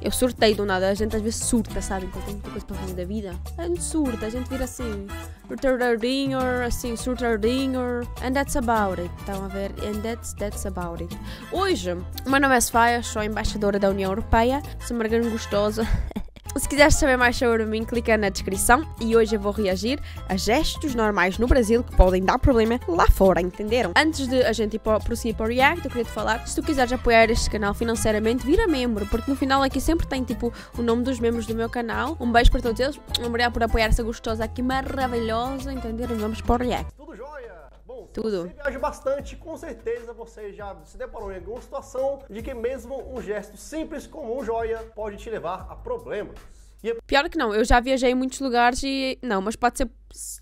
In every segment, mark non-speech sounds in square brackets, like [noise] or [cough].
Eu surtei do nada. A gente às vezes surta, sabe? Quando tem muita coisa para fazer da vida. A gente surta, a gente vira assim. Retardadinho, assim, surtadinho. And that's about it. Estão a ver? And that's, that's about it. Hoje, o meu nome é Sofia, sou embaixadora da União Europeia. Sou uma grande gostosa. [laughs] Se quiseres saber mais sobre mim, clica na descrição e hoje eu vou reagir a gestos normais no Brasil que podem dar problema lá fora, entenderam? Antes de a gente ir para, prosseguir para o React, eu queria te falar se tu quiseres apoiar este canal financeiramente, vira membro, porque no final aqui sempre tem tipo o nome dos membros do meu canal. Um beijo para todos eles, obrigado por apoiar essa gostosa aqui maravilhosa, entenderam? Vamos para o React. Tudo jóia? Bom, Tudo. você viaja bastante, com certeza você já se deparou em alguma situação de que mesmo um gesto simples como um joia pode te levar a problemas. Pior que não, eu já viajei em muitos lugares e. Não, mas pode ser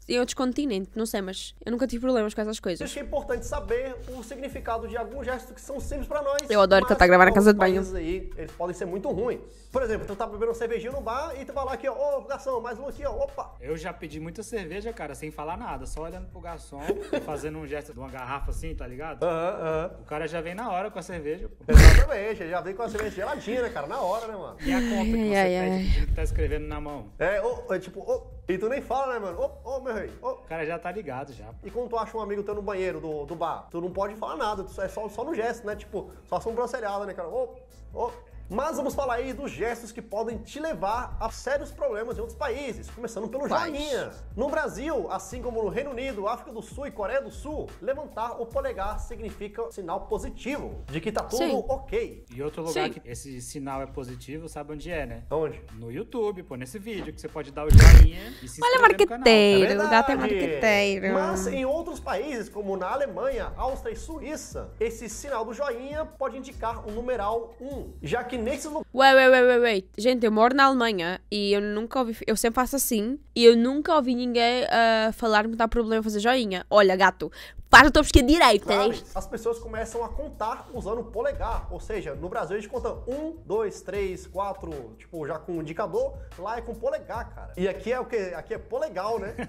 em outros continentes, não sei, mas eu nunca tive problemas com essas coisas. que é importante saber o significado de alguns gestos que são simples pra nós. Eu adoro tá gravando na casa de banho. Aí, eles podem ser muito ruins. Por exemplo, tu tá bebendo uma cervejinha no bar e tu vai lá aqui, ó, ô garçom, mais um aqui, ó, opa. Eu já pedi muita cerveja, cara, sem falar nada, só olhando pro garçom, [laughs] fazendo um gesto de uma garrafa assim, tá ligado? Aham, aham. O cara já vem na hora com a cerveja, pô. Exatamente, já vem com a cerveja geladinha, né, cara, na hora, né, mano. E a conta que Ai, você ai, pede ai. tá escrevendo na mão. É, ô, é tipo, ô, e tu nem fala, né, mano, ô, ô, meu rei, ô. O cara já tá ligado já. E quando tu acha um amigo teu no banheiro do, do bar, tu não pode falar nada, tu é só, só no gesto, né? Tipo, só sobrancelhada, né, cara? Ô, ô. Mas vamos falar aí dos gestos que podem te levar a sérios problemas em outros países, começando pelo joinha. No Brasil, assim como no Reino Unido, África do Sul e Coreia do Sul, levantar o polegar significa sinal positivo, de que tá tudo Sim. ok. E outro lugar Sim. que esse sinal é positivo, sabe onde é, né? Onde? No YouTube, pô, nesse vídeo que você pode dar o joinha e se Olha, inscrever no canal. marqueteiro, É o gato é marqueteiro. Mas em outros países, como na Alemanha, Áustria e Suíça, esse sinal do joinha pode indicar o numeral 1, já que nesses lugares Wait, wait, wait, wait, wait. Gente, eu moro na Alemanha e eu nunca ouvi. Eu sempre faço assim e eu nunca ouvi ninguém uh, falar que me dá problema fazer joinha. Olha, gato, faz a tua pesquisa direita, Claro, hein? as pessoas começam a contar usando o polegar. Ou seja, no Brasil a gente conta um, dois, três, quatro, tipo, já com o indicador, lá é com polegar, cara. E aqui é o quê? Aqui é polegal, né? [laughs]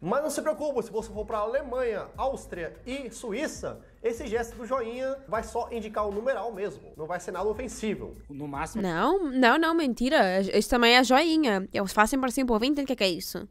Mas não se preocupe, se você for para Alemanha, Áustria e Suíça, esse gesto do joinha vai só indicar o numeral mesmo, não vai ser nada ofensivo. No máximo, Não, não, não, mentira. Isso também é joinha. Eles fazem para sempre ouvinte, o que é que é isso?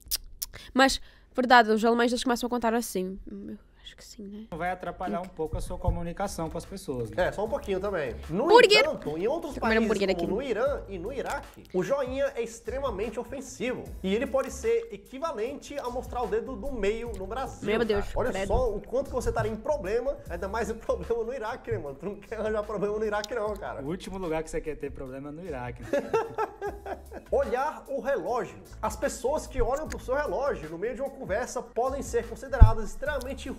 Mas, verdade, os alemães eles começam a contar assim. Eu acho que sim, né? vai atrapalhar um pouco a sua comunicação com as pessoas, né? É, só um pouquinho também. No Hambúrguer. entanto, em outros países, como aqui. no Irã e no Iraque, o joinha é extremamente ofensivo. E ele pode ser equivalente a mostrar o dedo do meio no Brasil. Meu Deus. Olha credo. só o quanto que você estaria em problema, ainda mais em [laughs] problema no Iraque, né, mano? Tu não quer arranjar problema no Iraque, não, cara. O último lugar que você quer ter problema é no Iraque. né? [laughs] Olhar o relógio. As pessoas que olham pro seu relógio no meio de uma conversa podem ser consideradas extremamente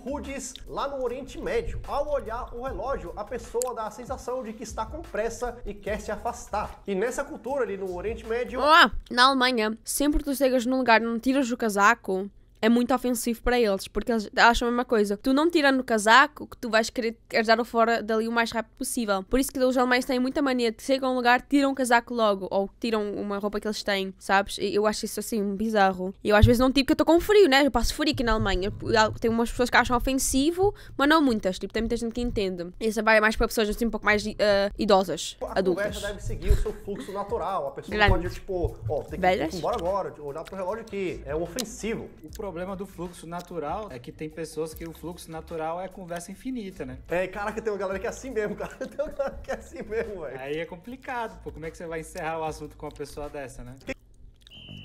lá no Oriente Médio. Ao olhar o relógio, a pessoa dá a sensação de que está com pressa e quer se afastar. E nessa cultura ali no Oriente Médio, Ah, na Alemanha, sempre que tu chegas num lugar e não tiras o casaco, é muito ofensivo para eles, porque eles acham a mesma coisa. Tu não tirando o casaco, que tu vais querer o fora dali o mais rápido possível. Por isso que os alemães têm muita mania de chegam a um lugar, tiram o casaco logo, ou tiram uma roupa que eles têm, sabes? E eu acho isso assim, bizarro. E eu às vezes não tiro porque eu estou com frio, né? Eu passo frio aqui na Alemanha. Tem umas pessoas que acham ofensivo, mas não muitas. Tipo, tem muita gente que entende. Isso vai mais para pessoas assim um pouco mais eh, idosas, a adultas. conversa deve seguir o seu fluxo natural. A pessoa Grande. pode, tipo, ó, tem que ir embora agora, olhar pro relógio aqui. É um ofensivo. O problema do fluxo natural é que tem pessoas que o fluxo natural é conversa infinita, né? É, caraca, tem uma galera que é assim mesmo, cara. [laughs] Tem uma galera que é assim mesmo, velho. Aí é complicado, pô. Como é que você vai encerrar o assunto com uma pessoa dessa, né?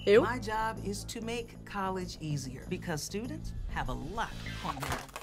Eu? My job is to make college easier because students have a lot on them.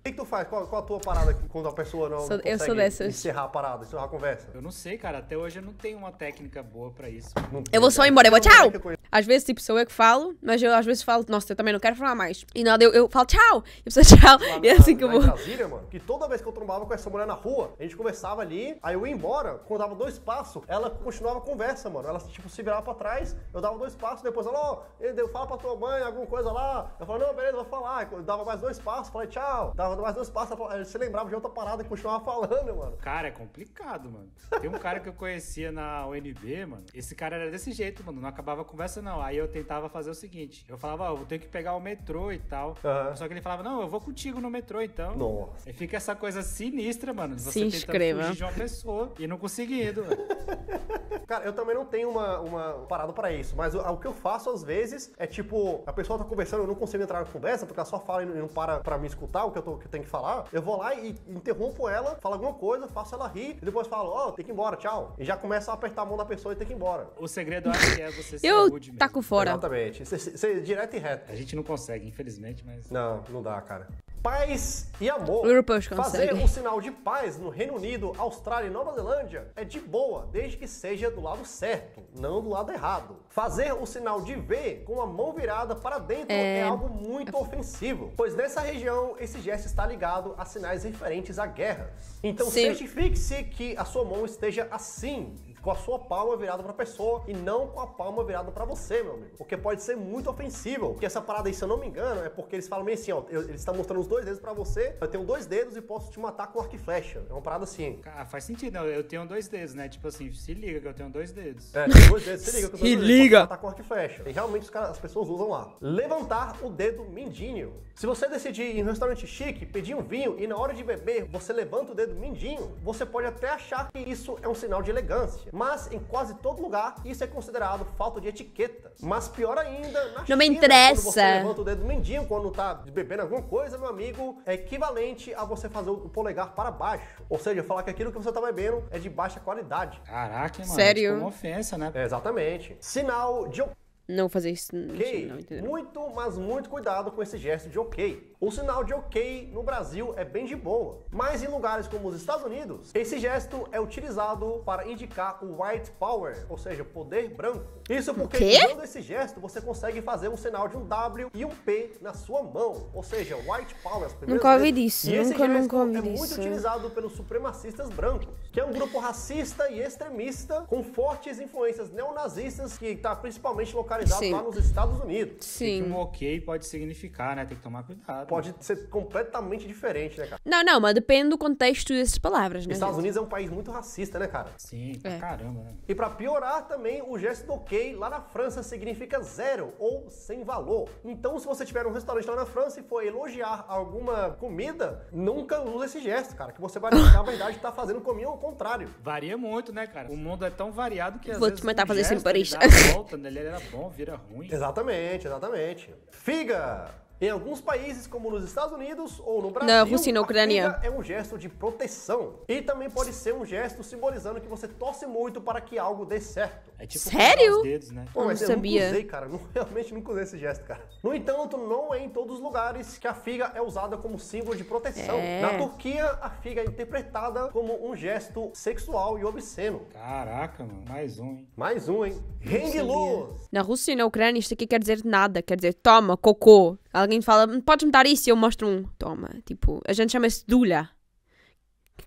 O que, que tu faz? Qual, qual a tua parada quando a pessoa não, Sou- eu sou consegue dessas. encerrar a parada, encerrar a conversa? Eu não sei, cara. Até hoje eu não tenho uma técnica boa pra isso. Não Eu vou só embora, eu vou tchau! Às vezes, tipo, sou eu que falo, mas eu às vezes falo, nossa, eu também não quero falar mais. E nada, eu, eu falo tchau! E pessoa tchau! lá E é na- assim que eu vou. Brasília, mano, que toda vez que eu trombava com essa mulher na rua, a gente conversava ali, aí eu ia embora, quando eu dava dois passos, ela continuava a conversa, mano. Ela, tipo, se virava pra trás, eu dava dois passos, depois ela, ó, eu fala pra tua mãe alguma coisa lá. Eu falava, não, beleza, vou falar. Eu dava mais dois passos, falei tchau. Dava mais dois passos, ele se lembrava de outra parada e continuava falando, mano. Cara, é complicado, mano. Tem um cara que eu conhecia na UNB, mano. Esse cara era desse jeito, mano. Não acabava a conversa, não. Aí eu tentava fazer o seguinte: eu falava, ó, vou ter que pegar o metrô e tal. Aham. Só que ele falava, não, eu vou contigo no metrô, então. Nossa. E fica essa coisa sinistra, mano. de Você Se inscreva. fugir de uma pessoa e não conseguindo, velho. [laughs] Cara, eu também não tenho uma, uma parada pra isso, mas o, o que eu faço às vezes é tipo, a pessoa tá conversando, eu não consigo entrar na conversa, porque ela só fala e não para pra me escutar o que eu, tô, que eu tenho que falar. Eu vou lá e interrompo ela, falo alguma coisa, faço ela rir, e depois falo, ó, tem que ir embora, tchau. E já começa a apertar a mão da pessoa e tem que ir embora. O segredo eu acho que é você ser Eu rude mesmo. taco fora. Exatamente. Ser, ser direto e reto. A gente não consegue, infelizmente, mas. Não, não dá, cara. Paz e amor. Europeus Fazer um sinal de paz no Reino Unido, Austrália e Nova Zelândia é de boa, desde que seja do lado certo, não do lado errado. Fazer o sinal de V com a mão virada para dentro é, É. algo muito ofensivo, pois nessa região esse gesto está ligado a sinais referentes à guerra. Então certifique-se que a sua mão esteja assim, com a sua palma virada pra pessoa e não com a palma virada pra você, meu amigo. Porque pode ser muito ofensivo. Porque essa parada aí, se eu não me engano, é porque eles falam meio assim, ó, eu- eles estão mostrando os dois dedos pra você, eu tenho dois dedos e posso te matar com arco e flecha. É uma parada assim. Ah, faz sentido, né? Eu tenho dois dedos, né? Tipo assim, se liga que eu tenho dois dedos. É, tem dois dedos, se liga. que eu [laughs] tô Se dois dedos, liga. posso matar com arco e flecha. E realmente caras- as pessoas usam lá. Levantar o dedo mindinho. Se você decidir ir em um restaurante chique, pedir um vinho e na hora de beber você levanta o dedo mindinho, você pode até achar que isso é um sinal de elegância. Mas em quase todo lugar isso é considerado falta de etiqueta. Mas pior ainda, na Não me China, interessa. Quando você levanta o dedo mindinho quando tá bebendo alguma coisa, meu amigo, é equivalente a você fazer o polegar para baixo. Ou seja, falar que aquilo que você tá bebendo é de baixa qualidade. Caraca, mano. Sério? É uma ofensa, né? É, exatamente. Sinal de Não fazer isso. Ok. não. Muito, mas muito cuidado com esse gesto de ok. O sinal de ok no Brasil é bem de boa, mas em lugares como os Estados Unidos, esse gesto é utilizado para indicar o white power, ou seja, poder branco. Isso porque usando esse gesto você consegue fazer um sinal de um W e um P na sua mão, ou seja, white power. Nunca ouvi disso, E nunca, nunca ouvi é muito disso. utilizado pelos supremacistas brancos, que é um grupo racista e extremista com fortes influências neonazistas que está principalmente localizado Sim. lá nos Estados Unidos. O que Sim. um ok pode significar, né? Tem que tomar cuidado. Pode ser completamente diferente, né, cara? Não, não, mas depende do contexto dessas palavras, né? Estados gente? Unidos é um país muito racista, né, cara? Sim, pra É. caramba, né? E pra piorar também, o gesto do ok lá na França significa zero ou sem valor. Então, se você tiver um restaurante lá na França e for elogiar alguma comida, nunca use esse gesto, cara, que você vai na verdade estar fazendo o caminho ao contrário. Varia muito, né, cara? O mundo é tão variado que às Vou vezes te matar um fazer isso em Paris. volta, né? Ele era bom, vira ruim. Exatamente, exatamente. Figa! Em alguns países, como nos Estados Unidos ou no Brasil, Na Rússia e na a Ucrânia. figa é um gesto de proteção. E também pode ser um gesto simbolizando que você torce muito para que algo dê certo. É tipo Sério? os dedos, né? Pô, Eu mas não eu sabia. nunca usei, cara. Não, [laughs] realmente nunca usei esse gesto, cara. No entanto, não é em todos os lugares que a figa é usada como símbolo de proteção. É. Na Turquia, a figa é interpretada como um gesto sexual e obsceno. Caraca, mano. Mais um, hein? Mais um, hein? Hang luz! Na Rússia e na Ucrânia isto aqui quer dizer nada. Quer dizer, toma, cocô. Alguém fala, podes me dar isso e eu mostro um. Toma. Tipo, a gente chama-se dulha.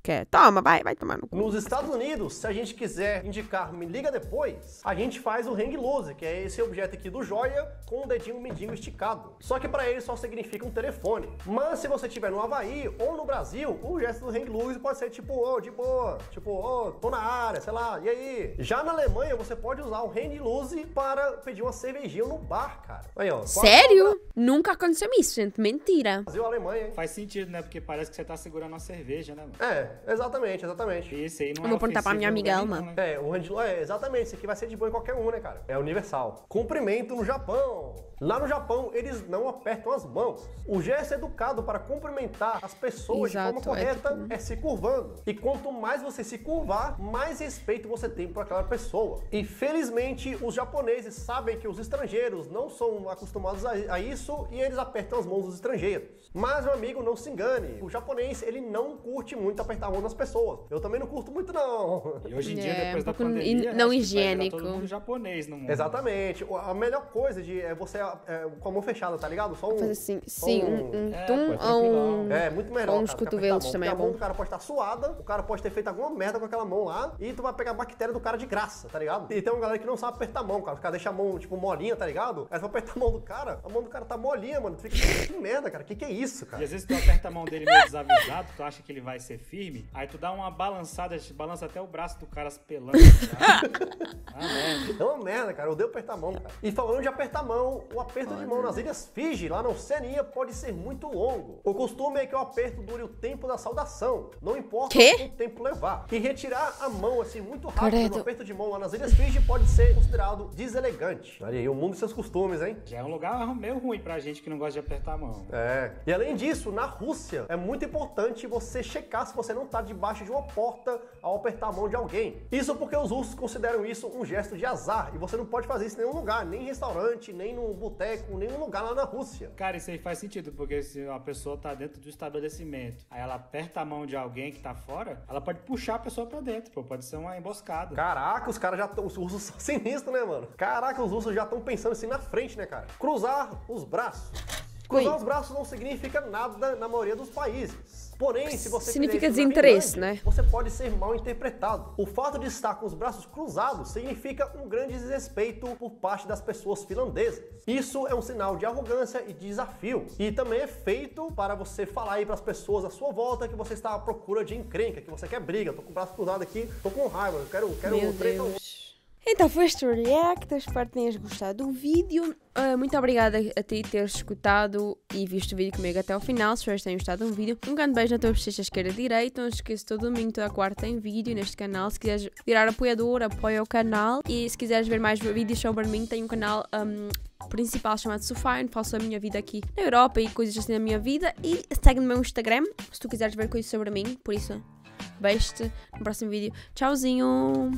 Que é, toma, vai, vai tomar no cu. Nos Estados Unidos, se a gente quiser indicar me liga depois, a gente faz o hang loose, que é esse objeto aqui do joia com o dedinho mindinho esticado. Só que pra ele só significa um telefone. Mas se você estiver no Havaí ou no Brasil, o gesto do hang loose pode ser tipo, ô, de boa, tipo, ô, tô na área, sei lá, e aí? Já na Alemanha, você pode usar o hang loose para pedir uma cervejinha no bar, cara. Aí, ó. Sério? Nunca aconteceu isso, gente. Mentira. Brasil, Alemanha, hein? Faz sentido, né? Porque parece que você tá segurando uma cerveja, né, mano? É, exatamente, exatamente. E esse aí não Eu é vou perguntar pra minha amiga nenhum, né? É, o hand é, exatamente, isso aqui vai ser de boa em qualquer um, né, cara? É universal. Cumprimento no Japão. Lá no Japão, eles não apertam as mãos. O gesto educado para cumprimentar as pessoas Exato, de forma é correta tipo- é, se curvando. E quanto mais você se curvar, mais respeito você tem por aquela pessoa. E felizmente, os japoneses sabem que os estrangeiros não são acostumados a, a isso e eles apertam as mãos dos estrangeiros. Mas, meu amigo, não se engane. O japonês, ele não curte muito apertar apertar a mão das pessoas. Eu também não curto muito, não. E hoje em dia, É, depois um da pandemia, não higiênico. todo mundo japonês no mundo. Exatamente. O- A melhor coisa de é você é, com a mão fechada, tá ligado? Só um. Fazer assim, sim, um- um, um É, tum é tranquilão. um... É, muito melhor. Com os cara, do que cotovelos a também é a mão bom. do cara pode estar suada, o cara pode ter feito alguma merda com aquela mão lá, e tu vai pegar a bactéria do cara de graça, tá ligado? E tem uma galera que não sabe apertar a mão, cara. Os caras deixam a mão, tipo, molinha, tá ligado? Aí tu vai apertar a mão do cara, a mão do cara tá molinha, mano. Tu fica, que merda, cara. Que que é isso, E cara? às vezes tu aperta a mão dele meio desavisado, tu acha que ele vai ser firme, aí tu dá uma balançada, balança até o braço do cara se pelando. [laughs] ah, merda. É uma merda, cara. Eu odeio apertar a mão, cara. E falando de apertar a mão, o aperto de mão nas Ilhas Fiji, lá na Oceania, pode ser muito longo. O costume é que o aperto dure o tempo da saudação. Não importa Quê? quanto tempo levar. E retirar a mão, assim, muito rápido Credo. no aperto de mão lá nas Ilhas Fiji pode ser considerado deselegante. Olha aí, o mundo e seus costumes, hein? Já é um lugar meio ruim pra gente que não gosta de apertar a mão. É. E além disso, na Rússia, é muito importante você checar se você não tá debaixo de uma porta ao apertar a mão de alguém. Isso porque os russos consideram isso um gesto de azar. E você não pode fazer isso em nenhum lugar, nem em restaurante, nem num boteco, nenhum lugar lá na Rússia. Cara, isso aí faz sentido, porque se a pessoa tá dentro do estabelecimento, aí ela aperta a mão de alguém que tá fora, ela pode puxar a pessoa pra dentro, pô, pode ser uma emboscada. Caraca, os caras já estão. Os russos [laughs] são sinistros, né, mano? Caraca, os russos já estão pensando assim na frente, né, cara? Cruzar os braços. Cruzar os braços não significa nada na maioria dos países. Porém, se você Significa desinteresse, Finlândia, né? Você pode ser mal interpretado. O fato de estar com os braços cruzados significa um grande desrespeito por parte das pessoas finlandesas. Isso é um sinal de arrogância e de desafio. E também é feito para você falar aí para as pessoas à sua volta que você está à procura de encrenca, que você quer briga. Tô com o braço cruzado aqui, tô com raiva, eu quero, quero Meu treta. Deus. Então foi este react, espero que tenhas gostado do vídeo. Ah, muito obrigada a ti teres escutado e visto o vídeo comigo até ao final. Espero que tenham gostado do vídeo. Um grande beijo na tua bochecha esquerda e direita. Não se esqueça, todo domingo, toda quarta tem vídeo neste canal. Se quiseres virar apoiador, apoia o canal. E se quiseres ver mais vídeos sobre mim, tenho um canal um, principal chamado Sofá, onde faço a minha vida aqui na Europa e coisas assim da minha vida. E segue no meu Instagram, se tu quiseres ver coisas sobre mim. Por isso, beijo-te no próximo vídeo. Tchauzinho!